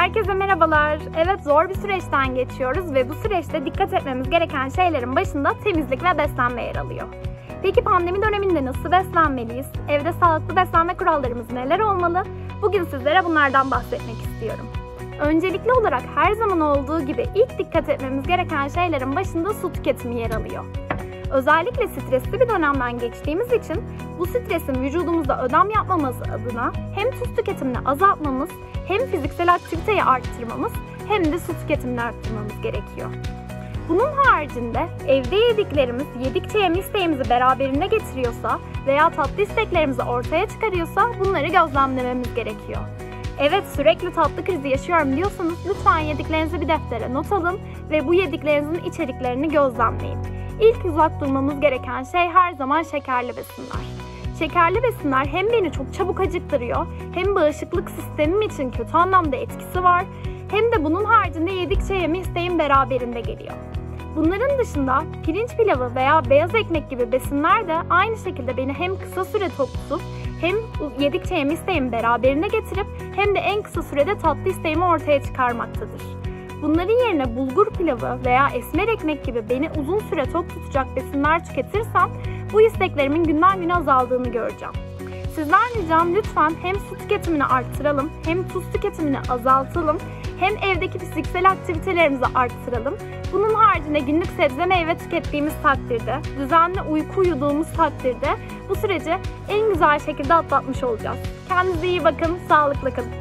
Herkese merhabalar. Evet zor bir süreçten geçiyoruz ve bu süreçte dikkat etmemiz gereken şeylerin başında temizlik ve beslenme yer alıyor. Peki pandemi döneminde nasıl beslenmeliyiz? Evde sağlıklı beslenme kurallarımız neler olmalı? Bugün sizlere bunlardan bahsetmek istiyorum. Öncelikli olarak her zaman olduğu gibi ilk dikkat etmemiz gereken şeylerin başında su tüketimi yer alıyor. Özellikle stresli bir dönemden geçtiğimiz için bu stresin vücudumuzda ödem yapmaması adına hem tuz tüketimini azaltmamız, hem fiziksel aktiviteyi arttırmamız hem de su tüketimini arttırmamız gerekiyor. Bunun haricinde evde yediklerimiz yedikçe yeme isteğimizi beraberinde getiriyorsa veya tatlı isteklerimizi ortaya çıkarıyorsa bunları gözlemlememiz gerekiyor. Evet sürekli tatlı krizi yaşıyorum diyorsanız lütfen yediklerinizi bir deftere not alın ve bu yediklerinizin içeriklerini gözlemleyin. İlk uzak durmamız gereken şey her zaman şekerli besinler. Şekerli besinler hem beni çok çabuk acıktırıyor hem bağışıklık sistemim için kötü anlamda etkisi var hem de bunun haricinde yedikçe yeme isteğim beraberinde geliyor. Bunların dışında pirinç pilavı veya beyaz ekmek gibi besinler de aynı şekilde beni hem kısa süre tok tutup hem yedikçe yeme isteğimi beraberinde getirip hem de en kısa sürede tatlı isteğimi ortaya çıkarmaktadır. Bunların yerine bulgur pilavı veya esmer ekmek gibi beni uzun süre tok tutacak besinler tüketirsem bu isteklerimin günden güne azaldığını göreceğim. Sizden ricam lütfen hem su tüketimini arttıralım hem tuz tüketimini azaltalım hem evdeki fiziksel aktivitelerimizi arttıralım. Bunun haricinde günlük sebze meyve tükettiğimiz takdirde, düzenli uyku uyuduğumuz takdirde bu süreci en güzel şekilde atlatmış olacağız. Kendinize iyi bakın, sağlıklı kalın.